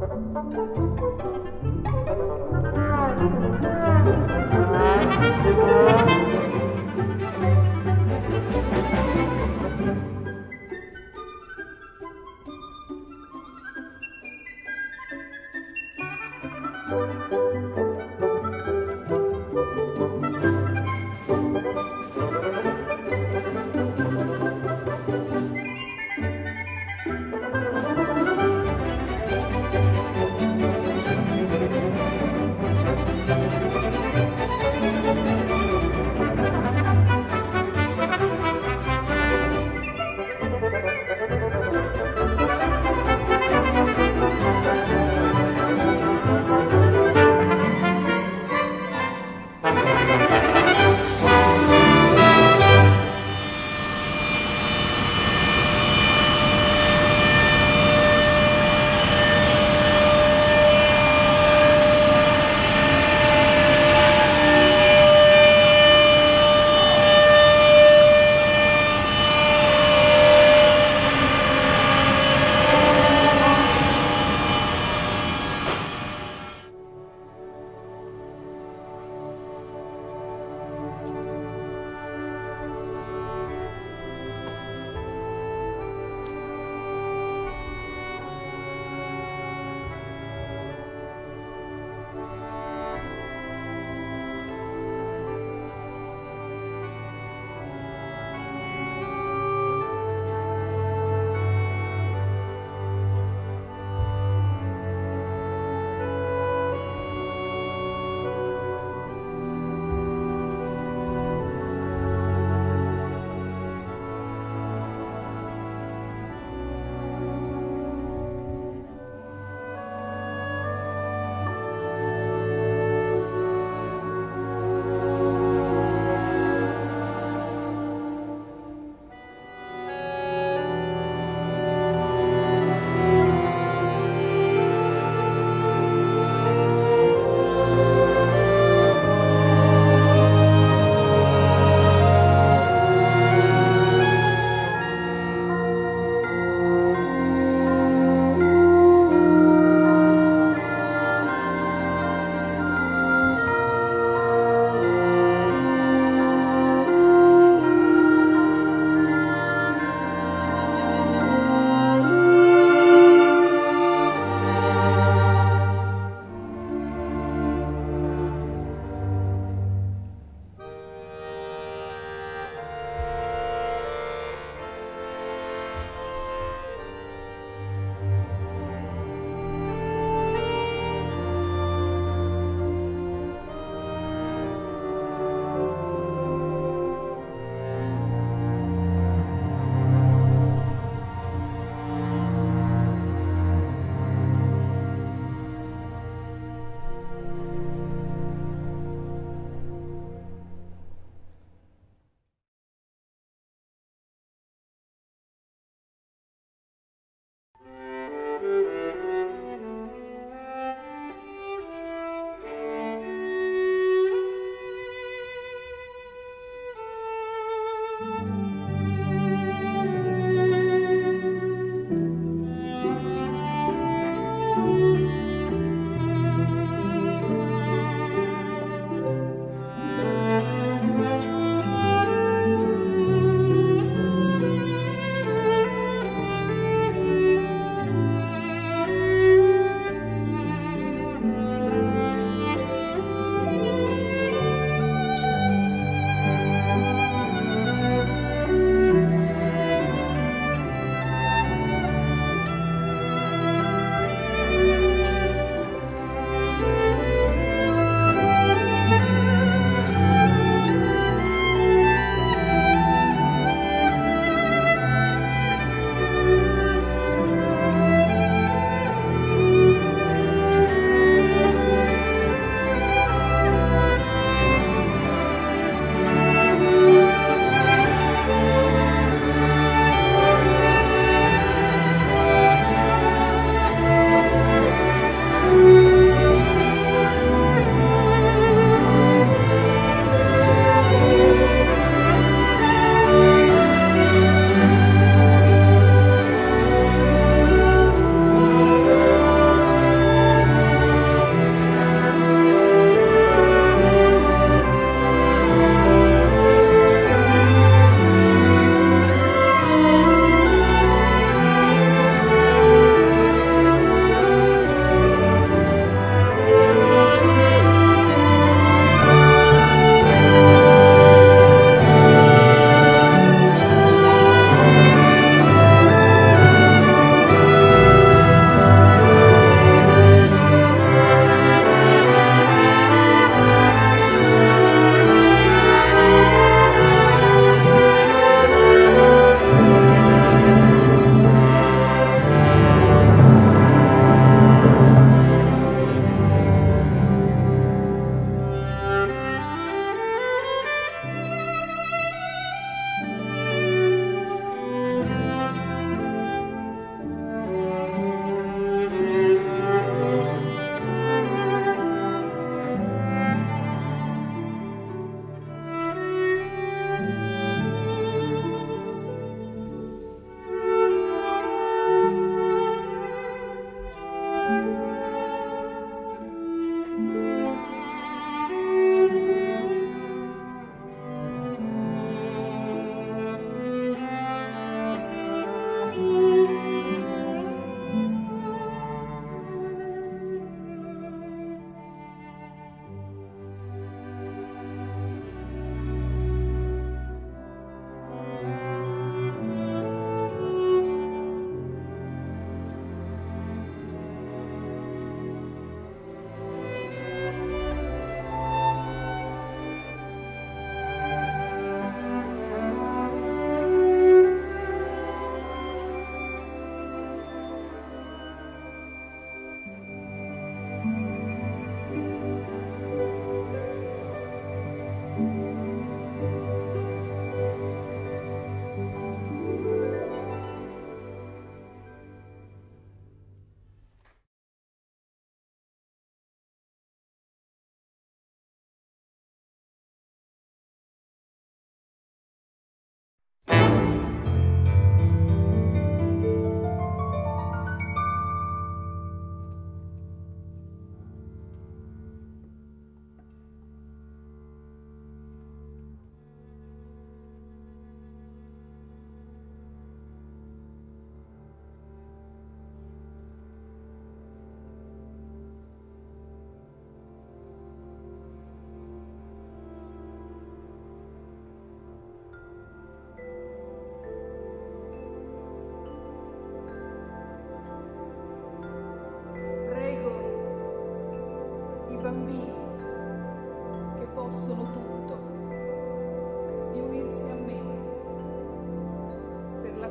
Thank you.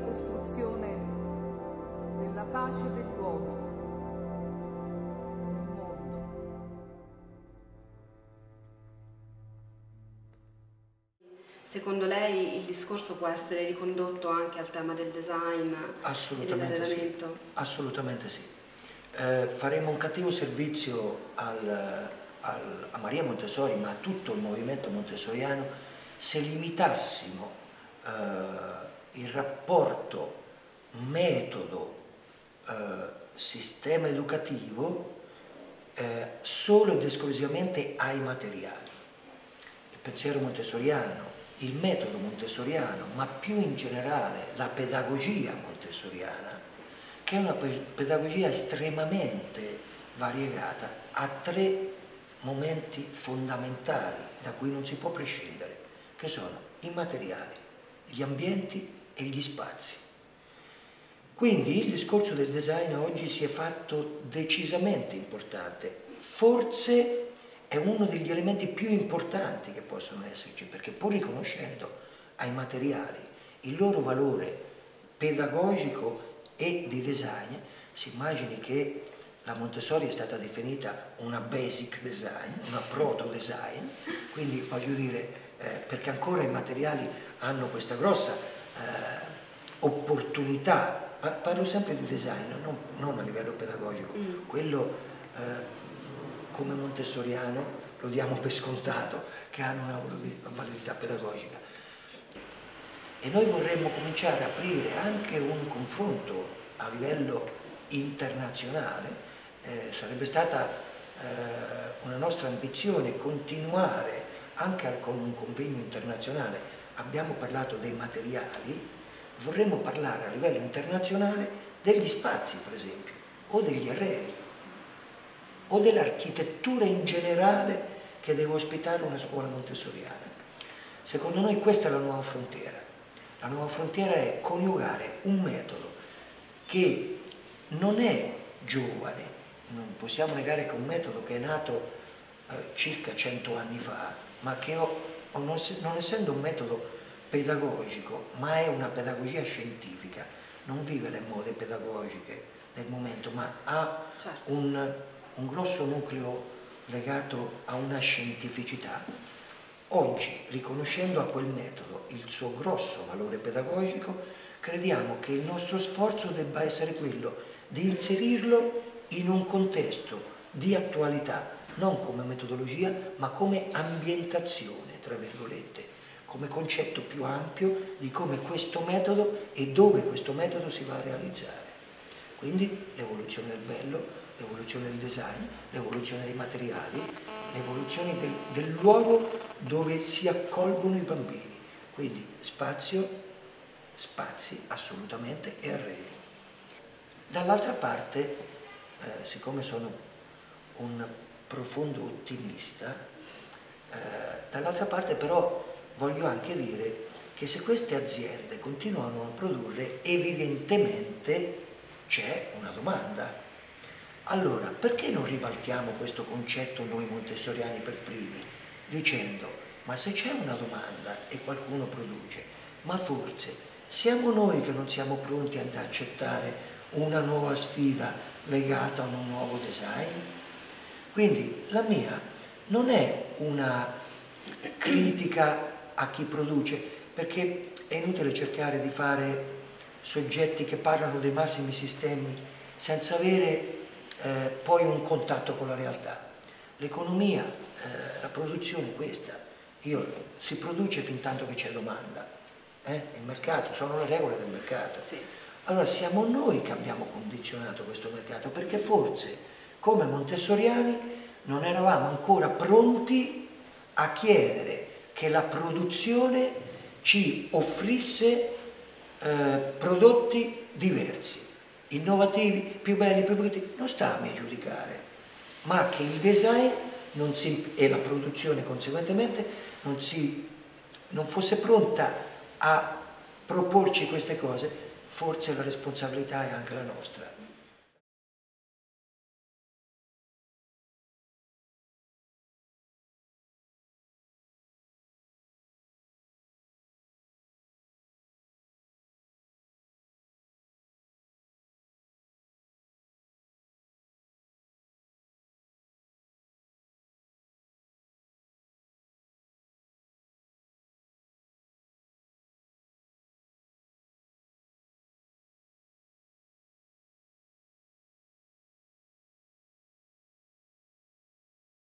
Costruzione della pace degli uomini nel mondo. Secondo lei il discorso può essere ricondotto anche al tema del design Assolutamente e? Sì. Assolutamente sì. Eh, faremo un cattivo servizio al, al, a Maria Montessori, ma a tutto il movimento montessoriano, se limitassimo eh, il rapporto metodo eh, sistema educativo eh, solo ed esclusivamente ai materiali. Il pensiero montessoriano, il metodo montessoriano, ma più in generale la pedagogia montessoriana, che è una pedagogia estremamente variegata, ha tre momenti fondamentali da cui non si può prescindere, che sono i materiali, gli ambienti e gli spazi. Quindi il discorso del design oggi si è fatto decisamente importante, forse è uno degli elementi più importanti che possono esserci, perché pur riconoscendo ai materiali il loro valore pedagogico e di design, si immagini che la Montessori è stata definita una basic design, una proto design, quindi voglio dire, eh, perché ancora i materiali hanno questa grossa opportunità, parlo sempre di design, non, non a livello pedagogico, mm. quello eh, come montessoriano lo diamo per scontato, che hanno una validità pedagogica. E noi vorremmo cominciare a aprire anche un confronto a livello internazionale eh, sarebbe stata eh, una nostra ambizione continuare anche con un convegno internazionale. Abbiamo parlato dei materiali, vorremmo parlare a livello internazionale degli spazi, per esempio, o degli arredi, o dell'architettura in generale che deve ospitare una scuola montessoriana. Secondo noi questa è la nuova frontiera. La nuova frontiera è coniugare un metodo che non è giovane, non possiamo negare che è un metodo che è nato eh, circa cento anni fa, ma che ho non, non essendo un metodo pedagogico, ma è una pedagogia scientifica, non vive le mode pedagogiche del momento, ma ha certo. un, un grosso nucleo legato a una scientificità. Oggi, riconoscendo a quel metodo il suo grosso valore pedagogico, crediamo che il nostro sforzo debba essere quello di inserirlo in un contesto di attualità, non come metodologia, ma come ambientazione, tra virgolette, come concetto più ampio di come questo metodo e dove questo metodo si va a realizzare. Quindi l'evoluzione del bello, l'evoluzione del design, l'evoluzione dei materiali, l'evoluzione del, del luogo dove si accolgono i bambini. Quindi spazio, spazi assolutamente e arredi. Dall'altra parte eh, siccome sono un profondo ottimista, eh, dall'altra parte però voglio anche dire che se queste aziende continuano a produrre, evidentemente c'è una domanda. Allora, perché non ribaltiamo questo concetto noi montessoriani per primi, dicendo, ma se c'è una domanda e qualcuno produce, ma forse siamo noi che non siamo pronti ad accettare una nuova sfida legata a un nuovo design. Quindi la mia non è una critica a chi produce, perché è inutile cercare di fare soggetti che parlano dei massimi sistemi senza avere eh, poi un contatto con la realtà. L'economia, eh, la produzione è questa. Io, si produce fin tanto che c'è domanda. Eh? Il mercato, sono le regole del mercato. Sì. Allora siamo noi che abbiamo condizionato questo mercato perché forse come montessoriani non eravamo ancora pronti a chiedere che la produzione ci offrisse eh, prodotti diversi, innovativi, più belli, più brutti, non sta a me giudicare, ma che il design si, e la produzione conseguentemente non, si, non fosse pronta a proporci queste cose forse la responsabilità è anche la nostra.